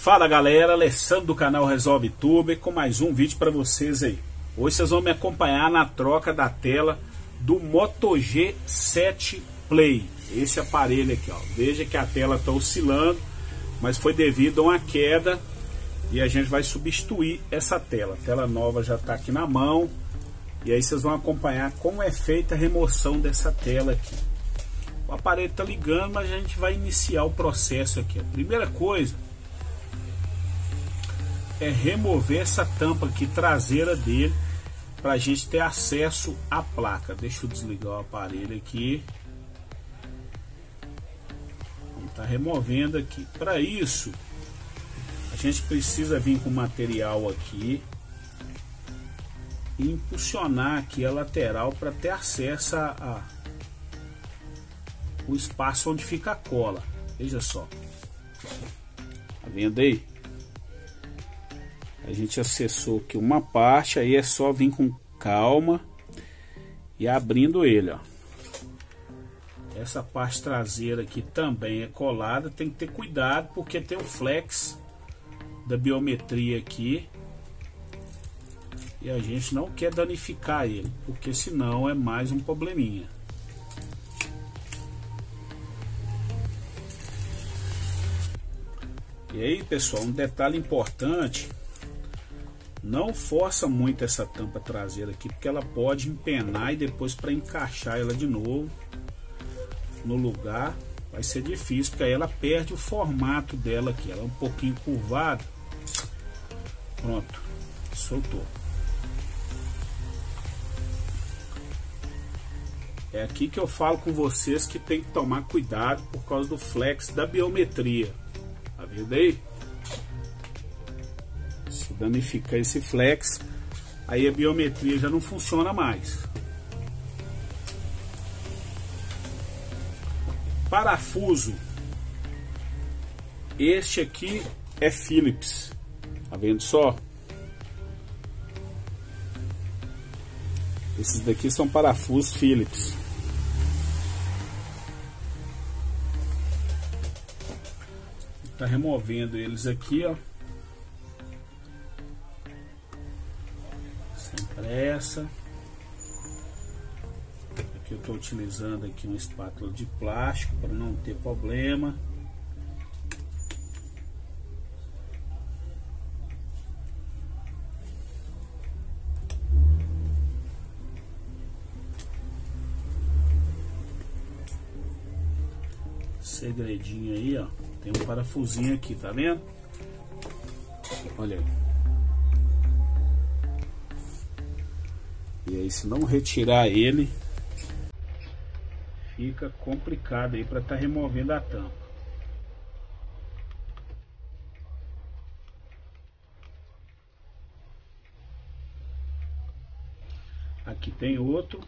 Fala galera, Alessandro do canal Resolve Tuber com mais um vídeo para vocês aí. Hoje vocês vão me acompanhar na troca da tela do Moto G7 Play. Esse aparelho aqui, ó. Veja que a tela está oscilando, mas foi devido a uma queda e a gente vai substituir essa tela. A tela nova já está aqui na mão e aí vocês vão acompanhar como é feita a remoção dessa tela aqui. O aparelho está ligando, mas a gente vai iniciar o processo aqui. A primeira coisa é remover essa tampa aqui traseira dele para a gente ter acesso à placa. Deixa eu desligar o aparelho aqui. Está removendo aqui. Para isso, a gente precisa vir com material aqui e impulsionar aqui a lateral para ter acesso a, a, o espaço onde fica a cola. Veja só. Tá vendo aí? A gente acessou aqui uma parte, aí é só vir com calma e abrindo ele, ó. Essa parte traseira aqui também é colada, tem que ter cuidado porque tem o flex da biometria aqui. E a gente não quer danificar ele, porque senão é mais um probleminha. E aí, pessoal, um detalhe importante não força muito essa tampa traseira aqui, porque ela pode empenar e depois para encaixar ela de novo no lugar vai ser difícil, porque aí ela perde o formato dela aqui. Ela é um pouquinho curvada. Pronto, soltou. É aqui que eu falo com vocês que tem que tomar cuidado por causa do flex da biometria. Tá vendo aí? Danificar esse flex, aí a biometria já não funciona mais. Parafuso. Este aqui é Phillips. Tá vendo só? Esses daqui são parafusos Phillips. Tá removendo eles aqui, ó. Essa. Aqui eu estou utilizando aqui uma espátula de plástico para não ter problema. Segredinho aí, ó. Tem um parafusinho aqui, tá vendo? Olha aí. E aí se não retirar ele, fica complicado aí para estar tá removendo a tampa. Aqui tem outro.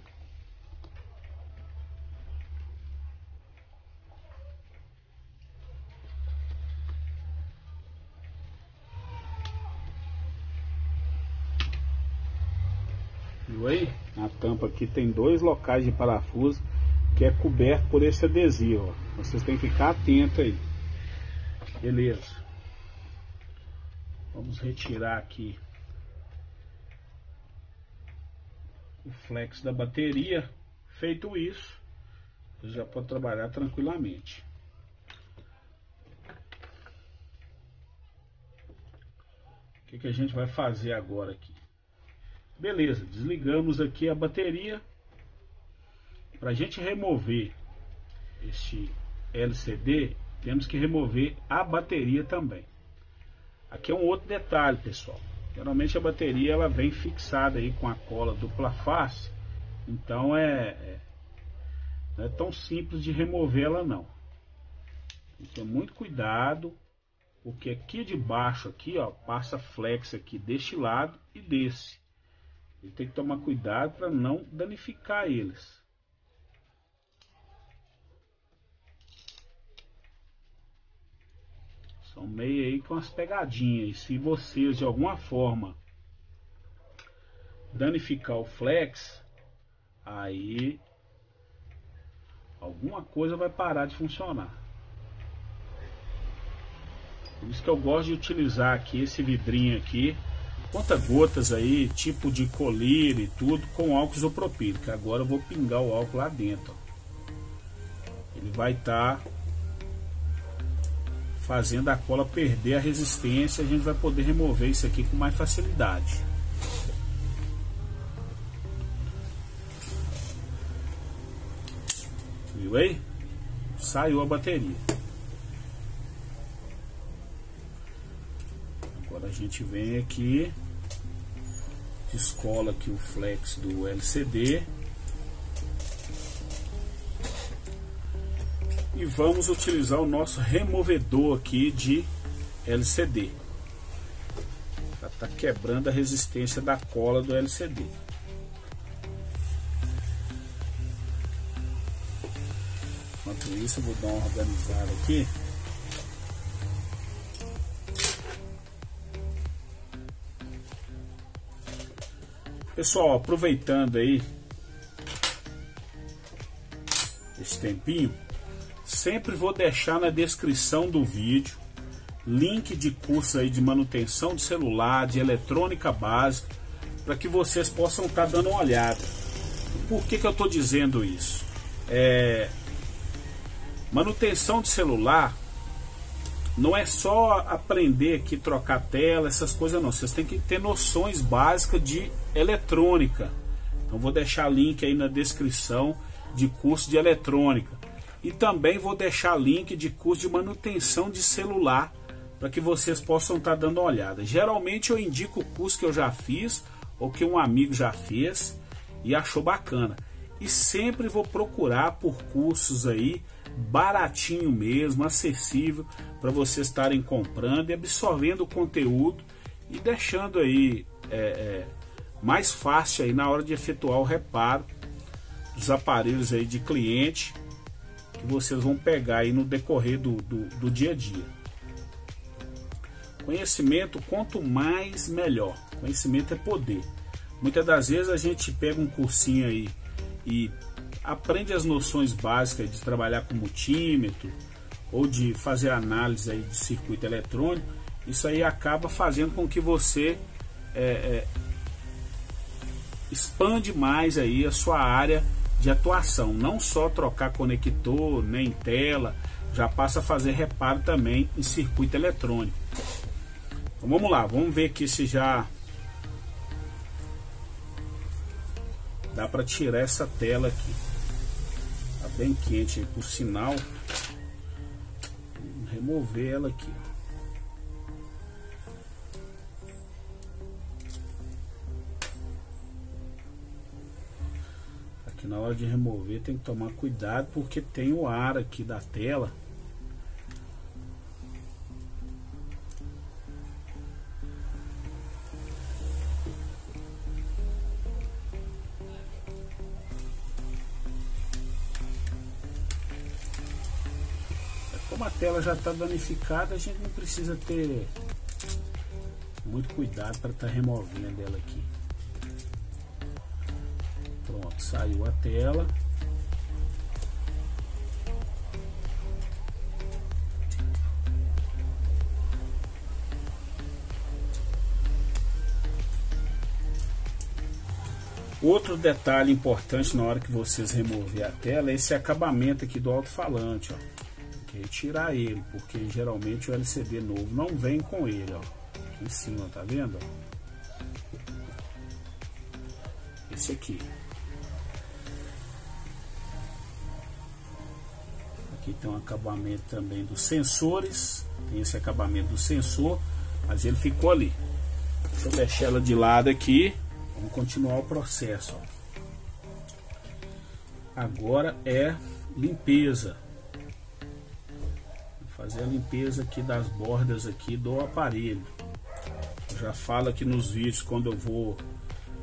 Viu aí? Na tampa aqui tem dois locais de parafuso que é coberto por esse adesivo. Ó. Vocês têm que ficar atento aí. Beleza. Vamos retirar aqui o flex da bateria. Feito isso, você já pode trabalhar tranquilamente. O que, que a gente vai fazer agora aqui? Beleza, desligamos aqui a bateria. Para a gente remover este LCD, temos que remover a bateria também. Aqui é um outro detalhe, pessoal. Geralmente a bateria ela vem fixada aí com a cola dupla face, então é, é não é tão simples de removê-la não. Tem que ter muito cuidado, porque aqui de baixo aqui, ó, passa flex aqui deste lado e desse. Ele tem que tomar cuidado para não danificar eles. São meio aí com as pegadinhas. E se vocês de alguma forma danificar o flex, aí alguma coisa vai parar de funcionar. Por isso que eu gosto de utilizar aqui esse vidrinho aqui, conta gotas aí, tipo de colírio e tudo, com álcool isopropílico. Agora eu vou pingar o álcool lá dentro. Ele vai estar tá fazendo a cola perder a resistência, a gente vai poder remover isso aqui com mais facilidade. Viu aí? Saiu a bateria. Agora a gente vem aqui, descola aqui o flex do LCD. E vamos utilizar o nosso removedor aqui de LCD. Para tá quebrando a resistência da cola do LCD. Enquanto isso, eu vou dar uma organizada aqui. Pessoal, aproveitando aí esse tempinho, sempre vou deixar na descrição do vídeo link de curso aí de manutenção de celular, de eletrônica básica, para que vocês possam estar tá dando uma olhada. Por que, que eu estou dizendo isso? É, Manutenção de celular não é só aprender aqui trocar tela, essas coisas não. Vocês têm que ter noções básicas de eletrônica. Então vou deixar link aí na descrição de curso de eletrônica. E também vou deixar link de curso de manutenção de celular para que vocês possam estar tá dando uma olhada. Geralmente eu indico o curso que eu já fiz ou que um amigo já fez e achou bacana. E sempre vou procurar por cursos aí baratinho mesmo, acessível para vocês estarem comprando e absorvendo o conteúdo e deixando aí é, é, mais fácil aí na hora de efetuar o reparo dos aparelhos aí de cliente que vocês vão pegar aí no decorrer do, do, do dia a dia. Conhecimento, quanto mais melhor. Conhecimento é poder. Muitas das vezes a gente pega um cursinho aí e aprende as noções básicas de trabalhar com multímetro ou de fazer análise aí de circuito eletrônico, isso aí acaba fazendo com que você é, é, expande mais aí a sua área de atuação, não só trocar conector, nem tela, já passa a fazer reparo também em circuito eletrônico. Então vamos lá, vamos ver aqui se já dá para tirar essa tela aqui. Bem quente por sinal. Vou remover ela aqui na hora de remover tem que tomar cuidado porque tem o ar aqui da tela como a tela já está danificada, a gente não precisa ter muito cuidado para estar tá removendo ela aqui. Saiu a tela. Outro detalhe importante na hora que vocês remover a tela é esse acabamento aqui do alto-falante, ó que retirar ele, porque geralmente o LCD novo não vem com ele, ó. Aqui em cima, tá vendo? Esse aqui. Aqui tem um acabamento também dos sensores, tem esse acabamento do sensor, mas ele ficou ali. Deixa eu deixar ela de lado aqui, vamos continuar o processo. Agora é limpeza fazer a limpeza aqui das bordas aqui do aparelho eu já falo aqui nos vídeos quando eu vou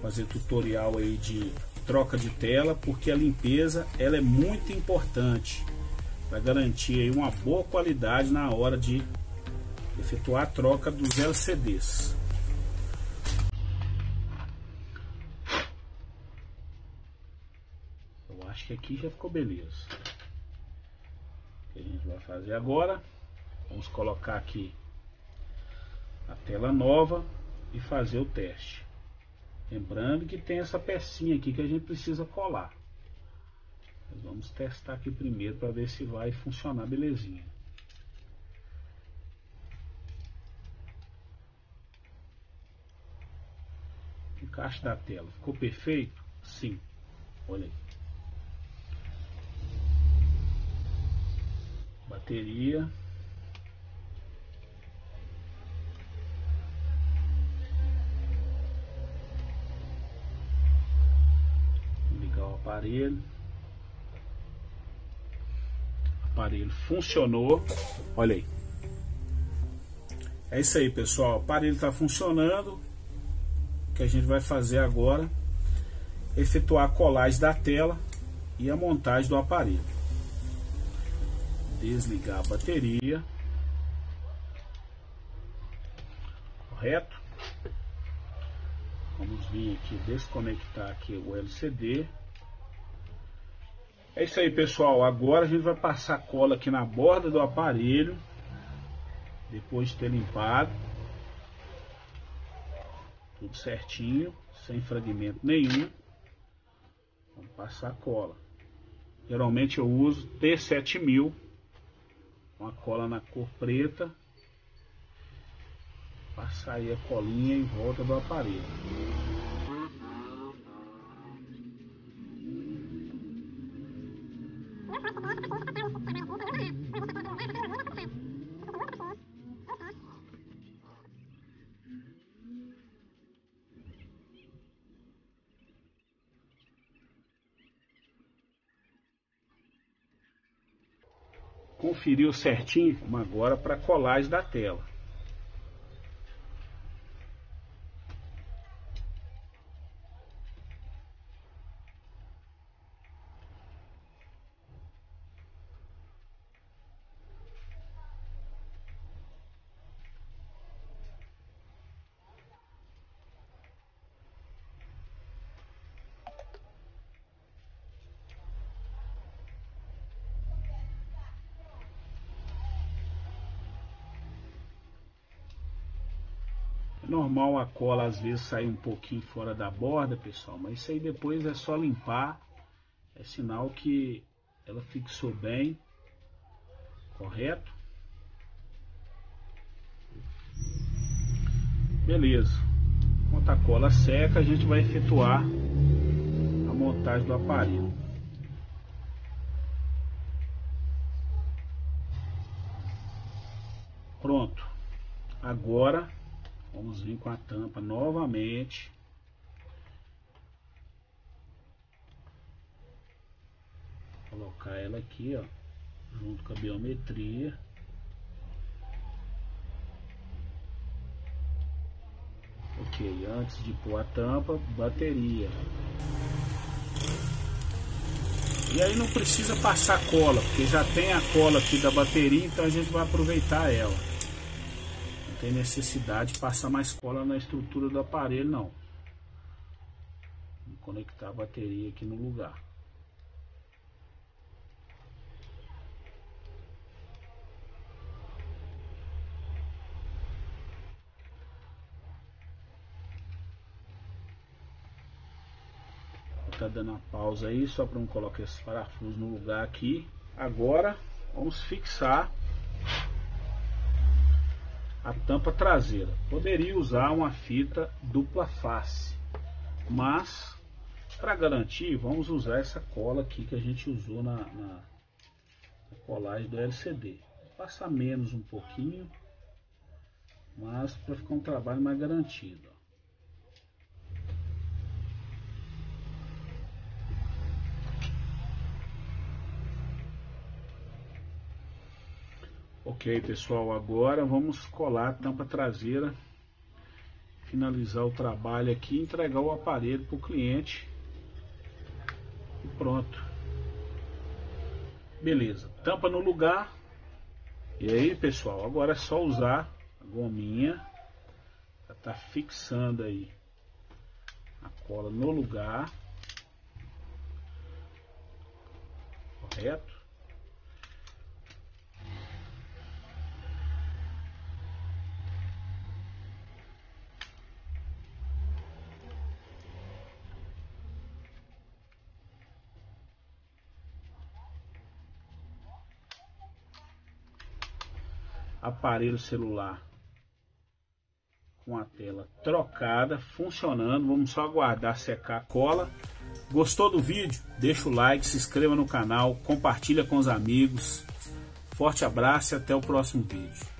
fazer tutorial aí de troca de tela porque a limpeza ela é muito importante para garantir uma boa qualidade na hora de efetuar a troca dos LCDs eu acho que aqui já ficou beleza que a gente vai fazer agora. Vamos colocar aqui tela nova e fazer o teste. Lembrando que tem essa pecinha aqui que a gente precisa colar. Vamos testar aqui primeiro para ver se vai funcionar belezinha. Encaixe da tela. Ficou perfeito? Sim. Olha aí. Bateria. aparelho. Aparelho funcionou. Olha aí. É isso aí, pessoal. O aparelho está funcionando. O que a gente vai fazer agora é efetuar a colagem da tela e a montagem do aparelho. Desligar a bateria. Correto? Vamos vir aqui desconectar aqui o LCD. É isso aí, pessoal. Agora a gente vai passar cola aqui na borda do aparelho. Depois de ter limpado. Tudo certinho, sem fragmento nenhum. Vamos passar cola. Geralmente eu uso T7000. Uma cola na cor preta. Passar aí a colinha em volta do aparelho. Conferiu certinho agora para colagem da tela. Normal a cola às vezes sair um pouquinho fora da borda, pessoal, mas isso aí depois é só limpar. É sinal que ela fixou bem, correto? Beleza. Enquanto a cola seca, a gente vai efetuar a montagem do aparelho. Pronto. Agora Vamos vir com a tampa novamente. Colocar ela aqui, ó, junto com a biometria. Ok, antes de pôr a tampa, bateria. E aí não precisa passar cola, porque já tem a cola aqui da bateria, então a gente vai aproveitar ela tem necessidade de passar mais cola na estrutura do aparelho não. Vou conectar a bateria aqui no lugar. Tá dando a pausa aí só para não colocar esses parafusos no lugar aqui. Agora vamos fixar a tampa traseira. Poderia usar uma fita dupla face, mas para garantir, vamos usar essa cola aqui que a gente usou na, na, na colagem do LCD. Passar menos um pouquinho, mas para ficar um trabalho mais garantido. Ok pessoal, agora vamos colar a tampa traseira, finalizar o trabalho aqui, entregar o aparelho para o cliente e pronto. Beleza, tampa no lugar. E aí pessoal, agora é só usar a gominha para tá fixando aí a cola no lugar. Correto? Aparelho celular com a tela trocada, funcionando. Vamos só aguardar secar a cola. Gostou do vídeo? Deixa o like, se inscreva no canal, compartilha com os amigos. Forte abraço e até o próximo vídeo.